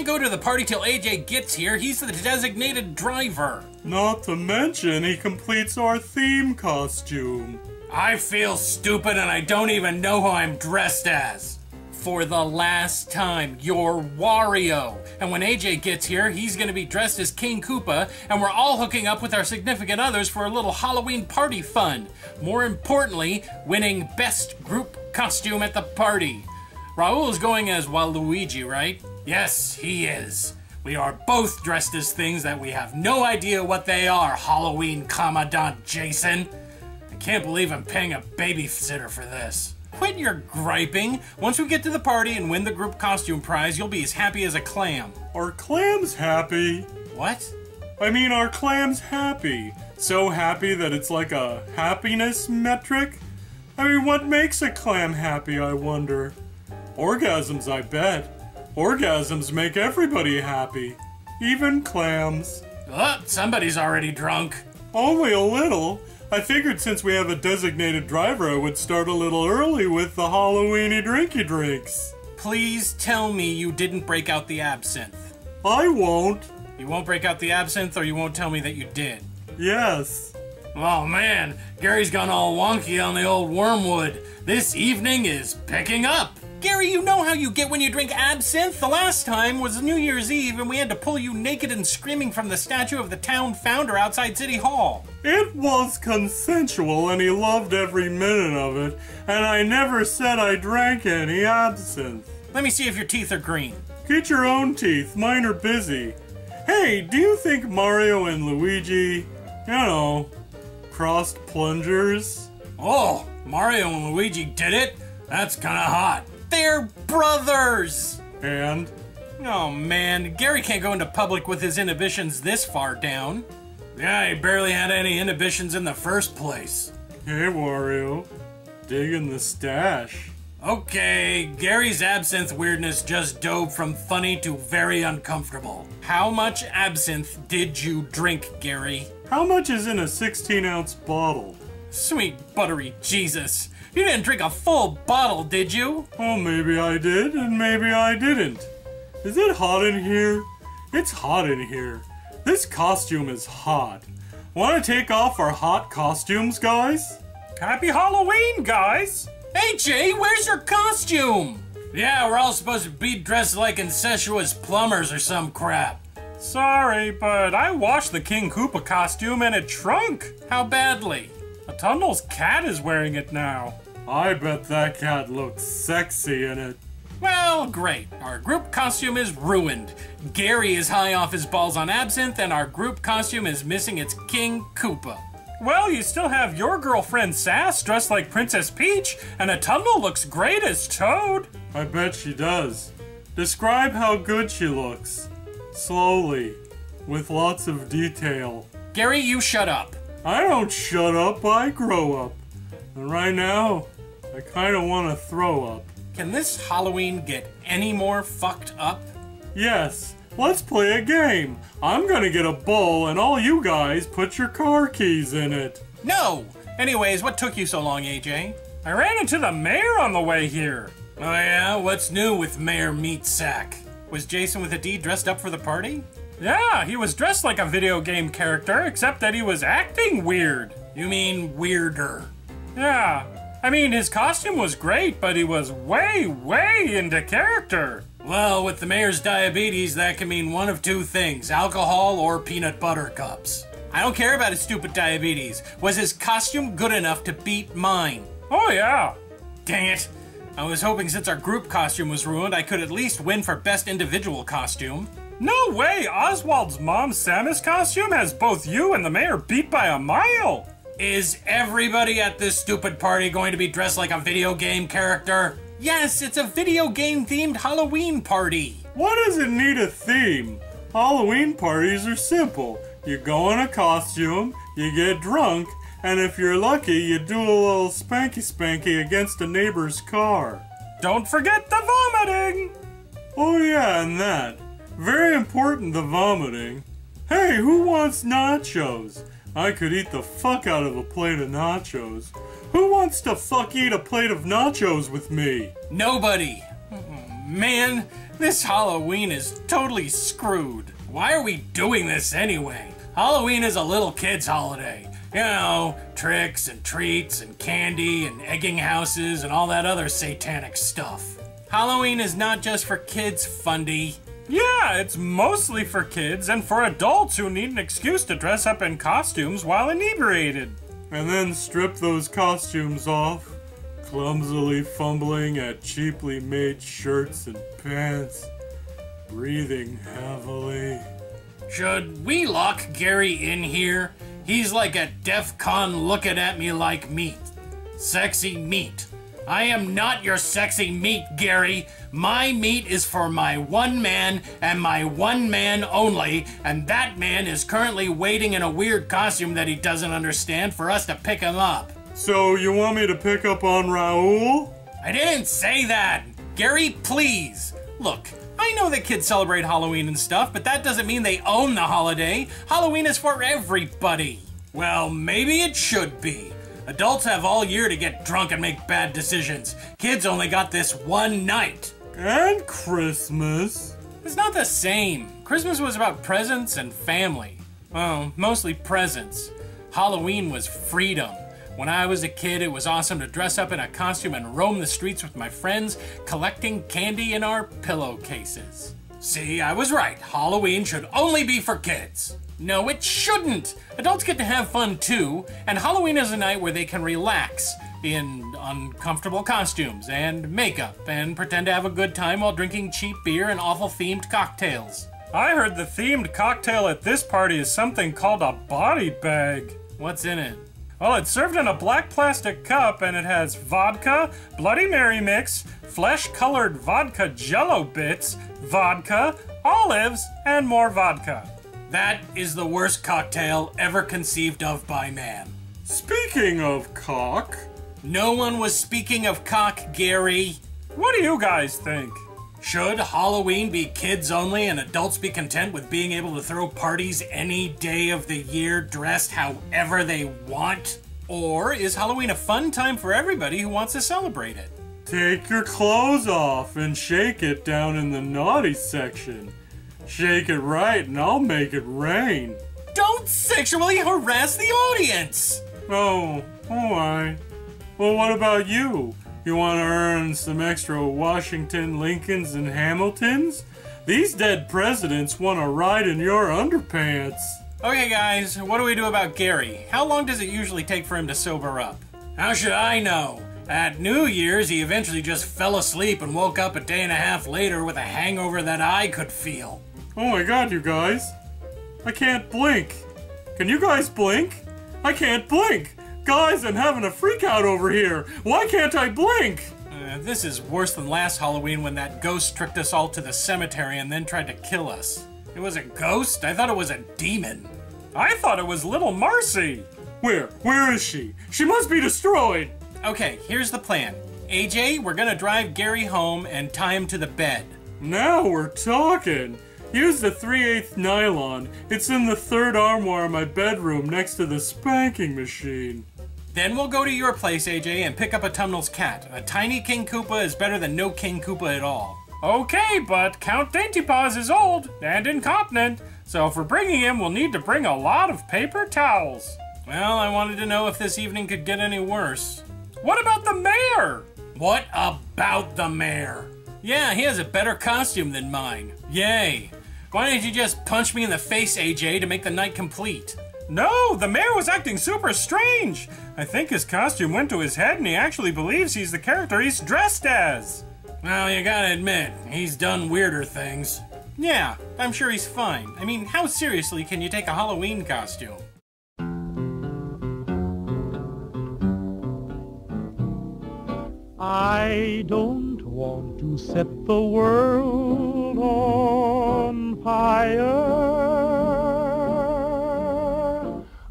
is he? We can't go to the party till AJ gets here. He's the designated driver. Not to mention, he completes our theme costume. I feel stupid and I don't even know who I'm dressed as. For the last time, you're Wario. And when AJ gets here, he's gonna be dressed as King Koopa, and we're all hooking up with our significant others for a little Halloween party fun. More importantly, winning best group costume at the party. Raul is going as Waluigi, right? Yes, he is. We are both dressed as things that we have no idea what they are, Halloween Commandant Jason. I can't believe I'm paying a babysitter for this. Quit your griping. Once we get to the party and win the group costume prize, you'll be as happy as a clam. Are clams happy? What? I mean, are clams happy? So happy that it's like a happiness metric? I mean, what makes a clam happy, I wonder? Orgasms, I bet. Orgasms make everybody happy. Even clams. Oh, somebody's already drunk. Only a little. I figured since we have a designated driver, I would start a little early with the Halloweeny drinky drinks. Please tell me you didn't break out the absinthe. I won't. You won't break out the absinthe, or you won't tell me that you did. Yes. Oh man, Gary's gone all wonky on the old wormwood. This evening is picking up. Gary, you know how you get when you drink absinthe. The last time was New Year's Eve, and we had to pull you naked and screaming from the statue of the town founder outside City Hall. It was consensual, and he loved every minute of it, and I never said I drank any absinthe. Let me see if your teeth are green. Get your own teeth, mine are busy. Hey, do you think Mario and Luigi, you know, crossed plungers? Oh, Mario and Luigi did it? That's kinda hot. They're brothers! And Oh man, Gary can't go into public with his inhibitions this far down. Yeah, he barely had any inhibitions in the first place. hey, Wario, digging the stash. Okay, Gary's absinthe weirdness just dove from funny to very uncomfortable. How much absinthe did you drink, Gary? How much is in a 16 ounce bottle? Sweet buttery Jesus. You didn't drink a full bottle, did you? Oh, maybe I did, and maybe I didn't. Is it hot in here? It's hot in here. This costume is hot. Want to take off our hot costumes, guys? Happy Halloween, guys! Hey, Jay, where's your costume? Yeah, we're all supposed to be dressed like incestuous plumbers or some crap. Sorry, but I washed the King Koopa costume and it shrunk. How badly? Atundle's cat is wearing it now. I bet that cat looks sexy in it. Well, great. Our group costume is ruined. Gary is high off his balls on absinthe, and our group costume is missing its King Koopa. Well, you still have your girlfriend Sass dressed like Princess Peach, and Atundle looks great as Toad. I bet she does. Describe how good she looks. Slowly, with lots of detail. Gary, you shut up. I don't shut up, I grow up. And right now, I kinda wanna throw up. Can this Halloween get any more fucked up? Yes, let's play a game. I'm gonna get a bowl and all you guys put your car keys in it. No! Anyways, what took you so long, AJ? I ran into the mayor on the way here. Oh yeah? What's new with Mayor Meat Sack? Was Jason with a D dressed up for the party? Yeah, he was dressed like a video game character, except that he was acting weird. You mean weirder? Yeah. I mean, his costume was great, but he was way, way into character. Well, with the mayor's diabetes, that can mean one of two things alcohol or peanut butter cups. I don't care about his stupid diabetes. Was his costume good enough to beat mine? Oh, yeah. Dang it. I was hoping since our group costume was ruined, I could at least win for best individual costume. No way! Oswald's mom Samus costume has both you and the mayor beat by a mile! Is everybody at this stupid party going to be dressed like a video game character? Yes, it's a video game themed Halloween party! Why does it need a theme? Halloween parties are simple. You go in a costume, you get drunk, and if you're lucky, you do a little spanky spanky against a neighbor's car. Don't forget the vomiting! Oh, yeah, and that. Very important, the vomiting. Hey, who wants nachos? I could eat the fuck out of a plate of nachos. Who wants to fuck eat a plate of nachos with me? Nobody! Man, This Halloween is totally screwed. Why are we doing this anyway? Halloween is a little kid's holiday. You know, tricks and treats and candy and egging houses and all that other satanic stuff. Halloween is not just for kids, Fundy. Yeah, it's mostly for kids and for adults who need an excuse to dress up in costumes while inebriated. And then strip those costumes off, clumsily fumbling at cheaply made shirts and pants, breathing heavily. Should we lock Gary in here? He's like a DEF CON looking at me like meat. Sexy meat. I am not your sexy meat, Gary. My meat is for my one man and my one man only, and that man is currently waiting in a weird costume that he doesn't understand for us to pick him up. So you want me to pick up on Raoul? I didn't say that! Gary, please! Look, I know that kids celebrate Halloween and stuff, but that doesn't mean they own the holiday. Halloween is for everybody. Well, maybe it should be. Adults have all year to get drunk and make bad decisions. Kids only got this one night. And Christmas. It's not the same. Christmas was about presents and family. Well, mostly presents. Halloween was freedom. When I was a kid, it was awesome to dress up in a costume and roam the streets with my friends, collecting candy in our pillowcases. See, I was right. Halloween should only be for kids. No, it shouldn't. Adults get to have fun too, and Halloween is a night where they can relax in uncomfortable costumes and makeup and pretend to have a good time while drinking cheap beer and awful themed cocktails. I heard the themed cocktail at this party is something called a body bag. What's in it? Well, it's served in a black plastic cup and it has vodka, Bloody Mary mix, flesh colored vodka jello bits, vodka, olives, and more vodka. That is the worst cocktail ever conceived of by man. Speaking of cock, No one was speaking of cock, Gary. what do you guys think? Should Halloween be kids only and adults be content with being able to throw parties any day of the year dressed however they want? Or is Halloween a fun time for everybody who wants to celebrate it? Take your clothes off and shake it down in the naughty section. Shake it right and I'll make it rain. Don't sexually harass the audience! Oh, oh alright. Well, what about you? You want to earn some extra Washington Lincolns and Hamiltons? These dead presidents want to ride in your underpants. Okay, guys, what do we do about Gary? How long does it usually take for him to sober up? How should I know? At New Year's, he eventually just fell asleep and woke up a day and a half later with a hangover that I could feel. Oh my god, you guys. I can't blink. Can you guys blink? I can't blink. Guys, I'm having a freak out over here. Why can't I blink? Uh, this is worse than last Halloween when that ghost tricked us all to the cemetery and then tried to kill us. It was a ghost? I thought it was a demon. I thought it was little Marcy. Where? Where is she? She must be destroyed. Okay, here's the plan. AJ, we're gonna drive Gary home and tie him to the bed. Now we're talking. Use the 3 8 nylon. It's in the third armoire in my bedroom next to the spanking machine. Then we'll go to your place, AJ, and pick up a Tumnel's cat. A tiny King Koopa is better than no King Koopa at all. Okay, but Count Dainty Paws is old and incontinent, so if we're bringing him, we'll need to bring a lot of paper towels. Well, I wanted to know if this evening could get any worse. What about the mayor? What about the mayor? Yeah, he has a better costume than mine. Yay. Why didn't you just punch me in the face, AJ, to make the night complete? No, the mayor was acting super strange. I think his costume went to his head and he actually believes he's the character he's dressed as. Well, you gotta admit, he's done weirder things. Yeah, I'm sure he's fine. I mean, how seriously can you take a Halloween costume? I don't want to set the world on fire.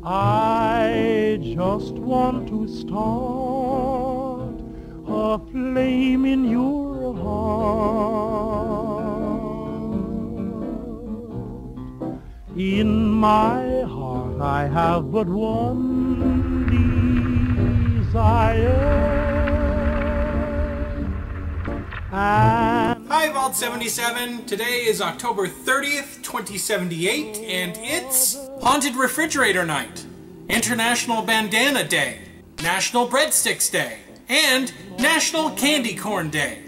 I just want to start a flame in your heart. In my heart I have but one desire. And Hi, Vault 77. Today is October 30th, 2078, and it's Haunted Refrigerator Night, International Bandana Day, National Breadsticks Day, and National Candy Corn Day.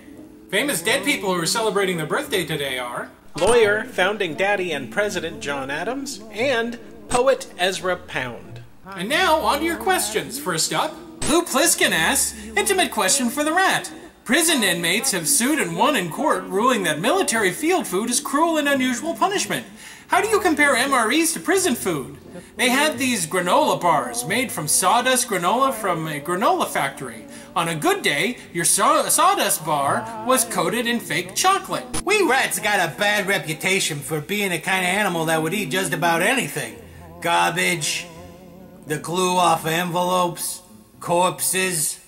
Famous dead people who are celebrating their birthday today are lawyer, founding daddy, and president John Adams, and poet Ezra Pound. And now, on to your questions. First up, Lou Pliskin asks, Intimate question for the rat. Prison inmates have sued and won in court, ruling that military field food is cruel and unusual punishment. How do you compare MREs to prison food? They had these granola bars made from sawdust granola from a granola factory. On a good day, your saw sawdust bar was coated in fake chocolate. We rats got a bad reputation for being a kind of animal that would eat just about anything. Garbage, the glue off envelopes, corpses.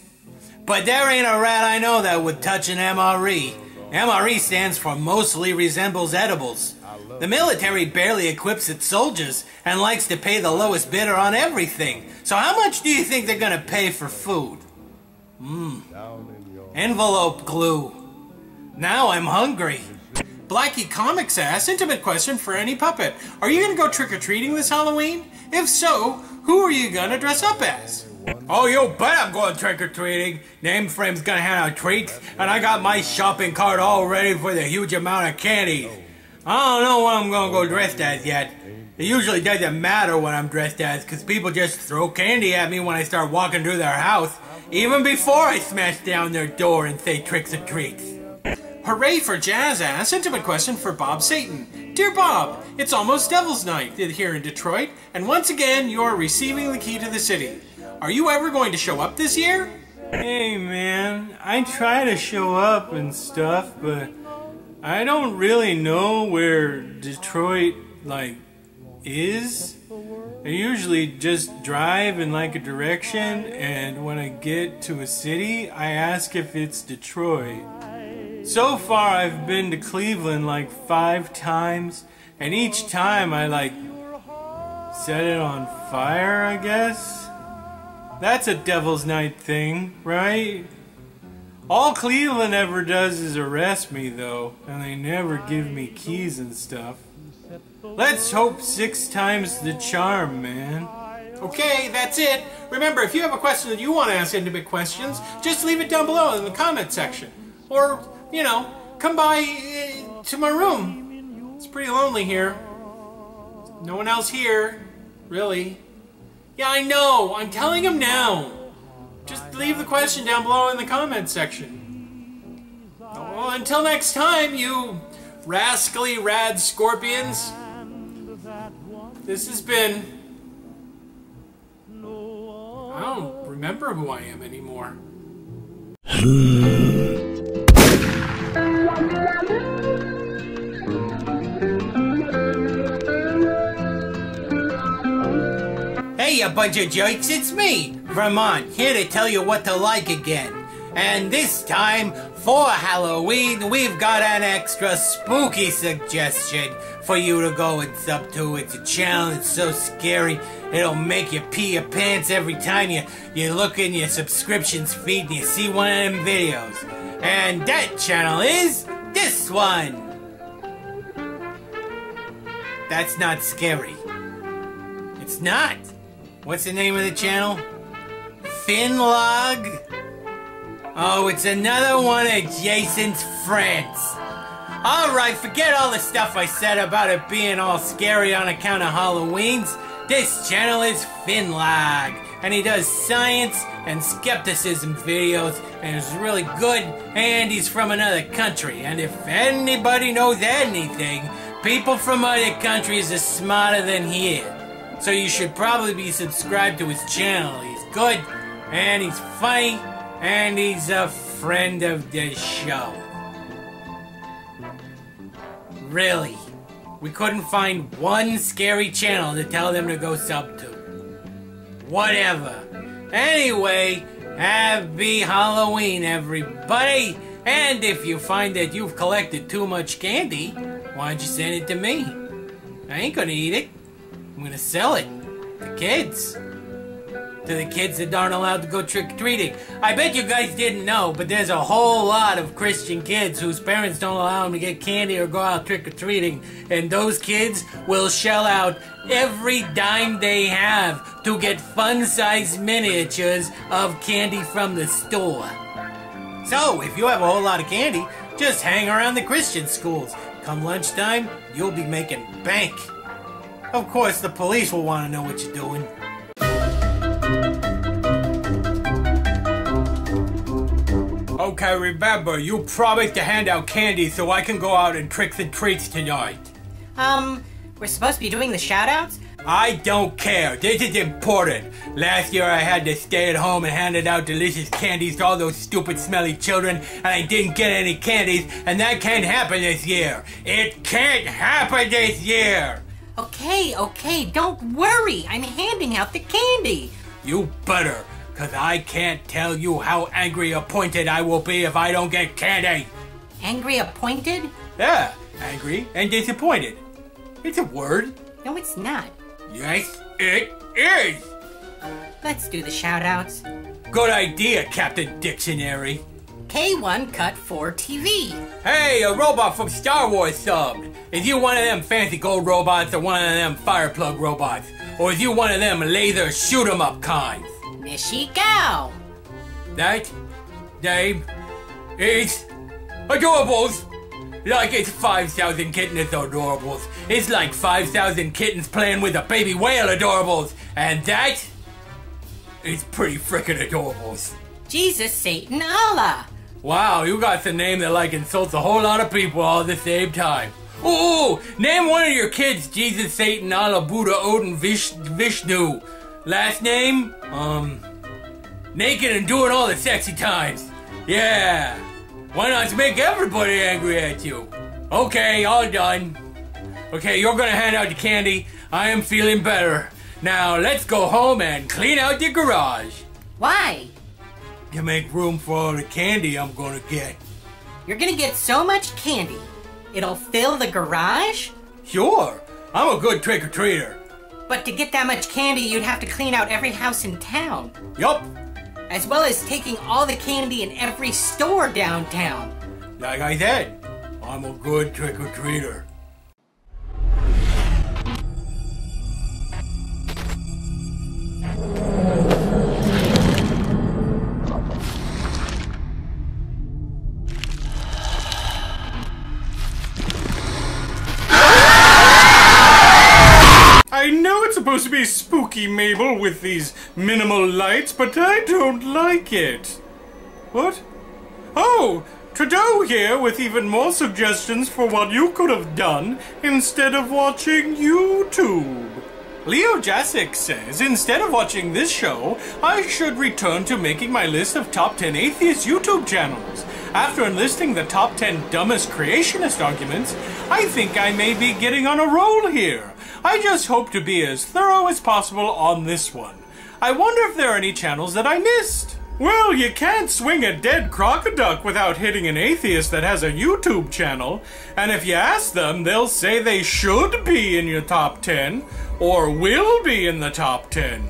But there ain't a rat I know that would touch an MRE. MRE stands for mostly resembles edibles. The military barely equips its soldiers and likes to pay the lowest bidder on everything. So how much do you think they're gonna pay for food? Mmm. Envelope glue. Now I'm hungry. Blackie Comics asks, intimate question for any puppet. Are you gonna go trick-or-treating this Halloween? If so, who are you gonna dress up as? Oh, you bet I'm going trick-or-treating. Name Frame's gonna hand out treats, and I got my shopping cart all ready for the huge amount of candies. I don't know what I'm gonna go dressed as yet. It usually doesn't matter what I'm dressed as, because people just throw candy at me when I start walking through their house, even before I smash down their door and say tricks or treats. Hooray for Jazz Ass! Intimate question for Bob Satan. Dear Bob, it's almost Devil's Night here in Detroit, and once again you are receiving the key to the city. Are you ever going to show up this year? Hey man, I try to show up and stuff, but I don't really know where Detroit, like, is. I usually just drive in like a direction, and when I get to a city, I ask if it's Detroit. So far, I've been to Cleveland like five times, and each time I like set it on fire, I guess. That's a Devil's Night thing, right? All Cleveland ever does is arrest me, though, and they never give me keys and stuff. Let's hope six times the charm, man. Okay, that's it. Remember, if you have a question that you want to ask Intimate Questions, just leave it down below in the comment section. Or, you know, come by uh, to my room. It's pretty lonely here. No one else here, really. Yeah, I know. I'm telling him now. Just leave the question down below in the comment section. Well, until next time, you rascally rad scorpions. This has been. I don't remember who I am anymore. You bunch of jerks, it's me, Vermont, here to tell you what to like again. And this time, for Halloween, we've got an extra spooky suggestion for you to go and sub to. It's a channel that's so scary, it'll make you pee your pants every time you, you look in your subscriptions feed and you see one of them videos. And that channel is this one. That's not scary. It's not. What's the name of the channel? Finlarg? Oh, it's another one of Jason's friends. Alright, forget all the stuff I said about it being all scary on account of Halloween's. This channel is Finlarg, and he does science and skepticism videos, and is really good, and he's from another country. And if anybody knows anything, people from other countries are smarter than he is. So you should probably be subscribed to his channel. He's good, and he's funny, and he's a friend of the show. Really. We couldn't find one scary channel to tell them to go sub to. Whatever. Anyway, happy Halloween, everybody! And if you find that you've collected too much candy, why don't you send it to me? I ain't gonna eat it. I'm gonna sell it to kids. to the kids that aren't allowed to go trick or treating. I bet you guys didn't know, but there's a whole lot of Christian kids whose parents don't allow them to get candy or go out trick or treating, and those kids will shell out every dime they have to get fun sized miniatures of candy from the store. So, if you have a whole lot of candy, just hang around the Christian schools. Come lunchtime, you'll be making bank. Of course, the police will want to know what you're doing. Okay, remember, you promised to hand out candy so I can go out and trick the treats tonight. Um, we're supposed to be doing the shoutouts? I don't care. This is important. Last year I had to stay at home and handed out delicious candies to all those stupid smelly children and I didn't get any candies and that can't happen this year. It can't happen this year. Okay, okay, don't worry. I'm handing out the candy. You better, cause I can't tell you how angry appointed I will be if I don't get candy. Angry appointed? Yeah, angry and disappointed. It's a word. No, it's not. Yes, it is. Let's do the shoutouts. Good idea, Captain Dictionary. K1 Cut 4 TV. Hey, a robot from Star Wars subbed. Is you one of them fancy gold robots or one of them fireplug robots? Or is you one of them laser shoot 'em up kinds? Nishi Gao. That name is Adorables. Like it's 5,000 kittens adorables. It's like 5,000 kittens playing with a baby whale adorables. And that is pretty frickin' adorables. Jesus, Satan, Allah. Wow, you got the name that like insults a whole lot of people all at the same time. Ooh, name one of your kids Jesus, Satan, Allah, Buddha, Odin, Vish, Vishnu. Last name? Um, naked and doing all the sexy times. Yeah. Why not make everybody angry at you? Okay, all done. Okay, you're gonna hand out the candy. I am feeling better. Now let's go home and clean out the garage. Why? To make room for all the candy I'm gonna get. You're gonna get so much candy, it'll fill the garage? Sure, I'm a good trick or treater. But to get that much candy, you'd have to clean out every house in town, Yup, as well as taking all the candy in every store downtown. like I said, I'm a good trick be spooky, Mabel, with these minimal lights, but I don't like it. What? Oh, Trudeau here with even more suggestions for what you could have done instead of watching YouTube. Leo Jasic says instead of watching this show, I should return to making my list of top 10 atheist YouTube channels. After enlisting the top 10 dumbest creationist arguments, I think I may be getting on a roll here. I just hope to be as thorough as possible on this one. I wonder if there are any channels that I missed. Well, you can't swing a dead crocoduck without hitting an atheist that has a YouTube channel. And if you ask them, they'll say they should be in your top 10 or will be in the top 10.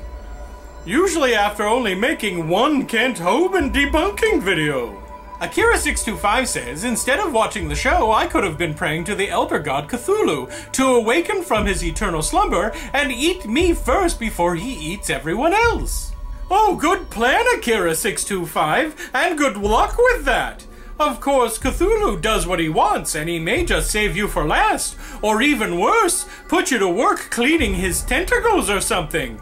Usually after only making one Kent Hovind debunking video. Akira625 says, instead of watching the show, I could have been praying to the elder god Cthulhu to awaken from his eternal slumber and eat me first before he eats everyone else. Oh, good plan, Akira625, and good luck with that. Of course, Cthulhu does what he wants, and he may just save you for last, or even worse, put you to work cleaning his tentacles or something.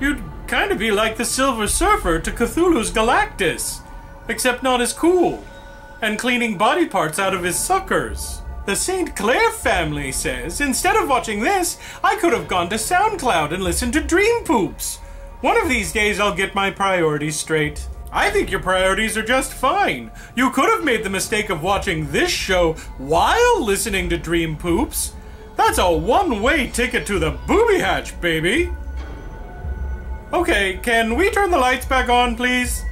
You'd kind of be like the Silver Surfer to Cthulhu's Galactus, except not as cool, and cleaning body parts out of his suckers. The St. Clair family says instead of watching this, I could have gone to SoundCloud and listened to Dream Poops. One of these days, I'll get my priorities straight. I think your priorities are just fine. You could have made the mistake of watching this show while listening to Dream Poops. That's a one way ticket to the booby hatch, baby. Okay, can we turn the lights back on, please?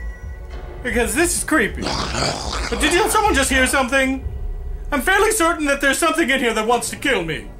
Because this is creepy. But did you, someone just hear something? I'm fairly certain that there's something in here that wants to kill me.